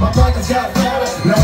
My pockets got fatter.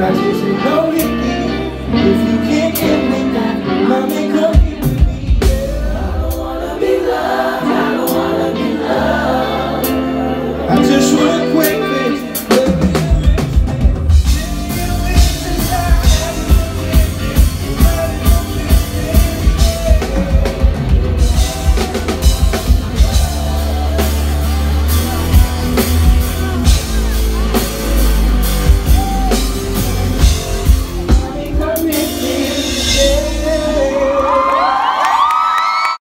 strategies